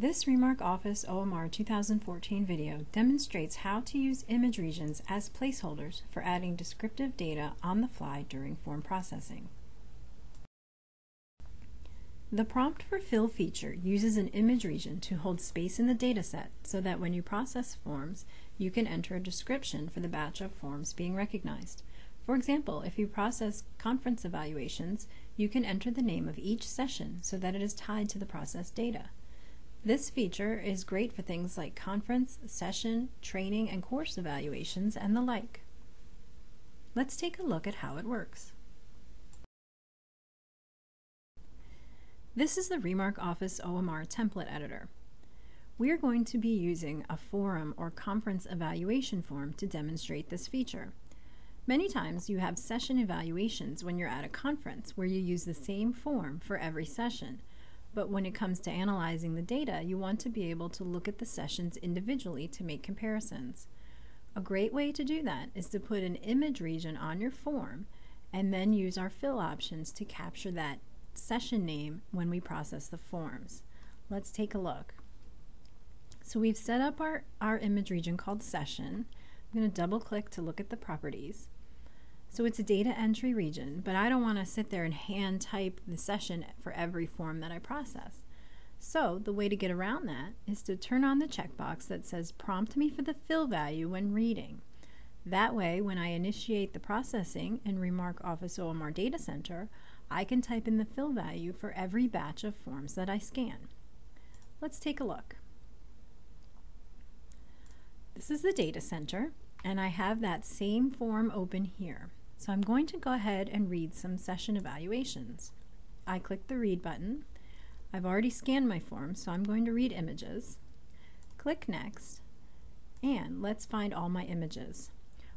This Remark Office OMR 2014 video demonstrates how to use image regions as placeholders for adding descriptive data on the fly during form processing. The Prompt for Fill feature uses an image region to hold space in the dataset so that when you process forms, you can enter a description for the batch of forms being recognized. For example, if you process conference evaluations, you can enter the name of each session so that it is tied to the processed data. This feature is great for things like conference, session, training, and course evaluations, and the like. Let's take a look at how it works. This is the Remark Office OMR template editor. We are going to be using a forum or conference evaluation form to demonstrate this feature. Many times you have session evaluations when you're at a conference where you use the same form for every session, but when it comes to analyzing the data, you want to be able to look at the sessions individually to make comparisons. A great way to do that is to put an image region on your form and then use our fill options to capture that session name when we process the forms. Let's take a look. So we've set up our, our image region called session. I'm going to double click to look at the properties. So it's a data entry region, but I don't want to sit there and hand type the session for every form that I process. So the way to get around that is to turn on the checkbox that says prompt me for the fill value when reading. That way, when I initiate the processing in Remark Office OMR Data Center, I can type in the fill value for every batch of forms that I scan. Let's take a look. This is the data center, and I have that same form open here. So I'm going to go ahead and read some session evaluations. I click the read button. I've already scanned my form, so I'm going to read images. Click next, and let's find all my images.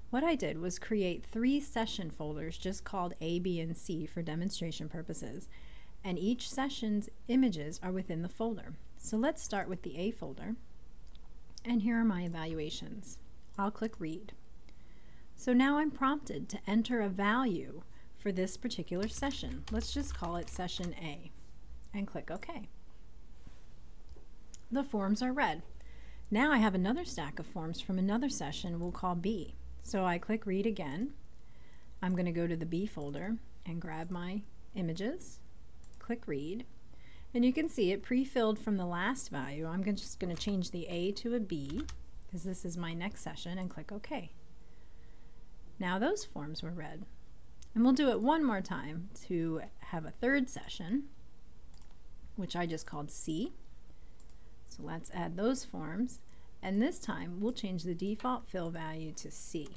What I did was create three session folders just called A, B, and C for demonstration purposes, and each session's images are within the folder. So let's start with the A folder, and here are my evaluations. I'll click Read. So now I'm prompted to enter a value for this particular session. Let's just call it session A and click OK. The forms are read. Now I have another stack of forms from another session we'll call B. So I click read again. I'm going to go to the B folder and grab my images, click read, and you can see it pre-filled from the last value. I'm just going to change the A to a B because this is my next session and click OK. Now those forms were read. And we'll do it one more time to have a third session, which I just called C. So let's add those forms. And this time we'll change the default fill value to C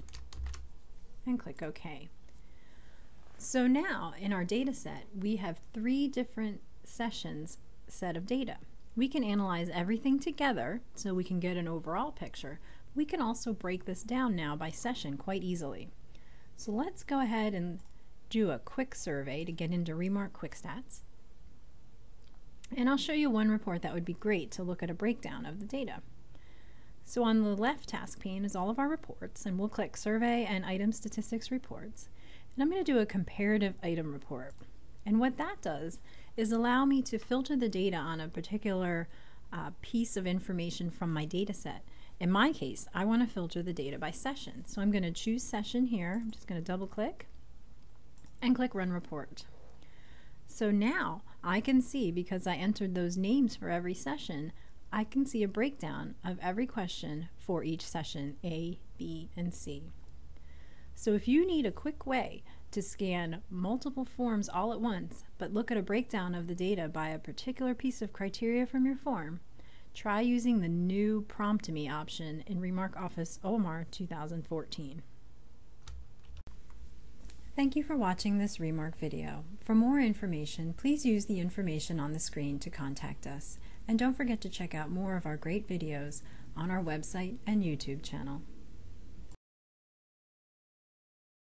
and click OK. So now in our data set, we have three different sessions set of data. We can analyze everything together so we can get an overall picture, we can also break this down now by session quite easily. So let's go ahead and do a quick survey to get into Remark Quick Stats. And I'll show you one report that would be great to look at a breakdown of the data. So on the left task pane is all of our reports, and we'll click Survey and Item Statistics Reports. And I'm going to do a comparative item report. And what that does is allow me to filter the data on a particular uh, piece of information from my data set in my case, I want to filter the data by session. So I'm going to choose session here. I'm just going to double click and click run report. So now I can see, because I entered those names for every session, I can see a breakdown of every question for each session A, B, and C. So if you need a quick way to scan multiple forms all at once, but look at a breakdown of the data by a particular piece of criteria from your form, try using the new Prompt Me option in Remark Office OMR 2014. Thank you for watching this Remark video. For more information, please use the information on the screen to contact us. And don't forget to check out more of our great videos on our website and YouTube channel.